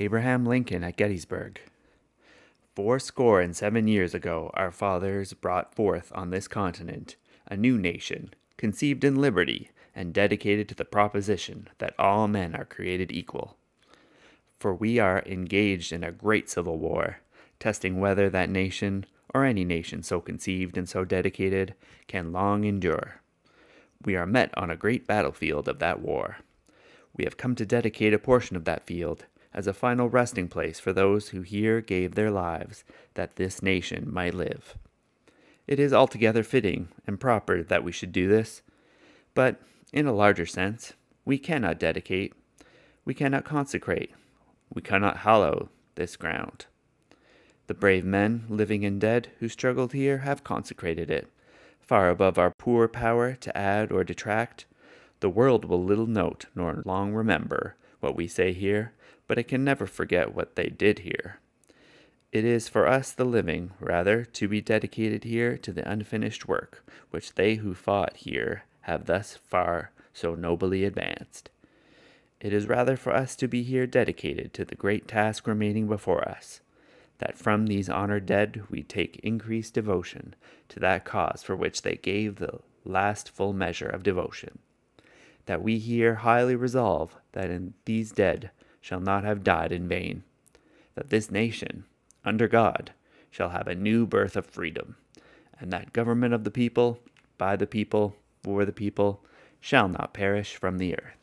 Abraham Lincoln at Gettysburg. Four score and seven years ago, our fathers brought forth on this continent a new nation, conceived in liberty and dedicated to the proposition that all men are created equal. For we are engaged in a great civil war, testing whether that nation, or any nation so conceived and so dedicated, can long endure. We are met on a great battlefield of that war. We have come to dedicate a portion of that field as a final resting place for those who here gave their lives that this nation might live. It is altogether fitting and proper that we should do this, but in a larger sense, we cannot dedicate, we cannot consecrate, we cannot hallow this ground. The brave men, living and dead, who struggled here have consecrated it, far above our poor power to add or detract. The world will little note nor long remember what we say here, but it can never forget what they did here. It is for us, the living, rather, to be dedicated here to the unfinished work which they who fought here have thus far so nobly advanced. It is rather for us to be here dedicated to the great task remaining before us, that from these honored dead we take increased devotion to that cause for which they gave the last full measure of devotion, that we here highly resolve that in these dead shall not have died in vain, that this nation, under God, shall have a new birth of freedom, and that government of the people, by the people, for the people, shall not perish from the earth.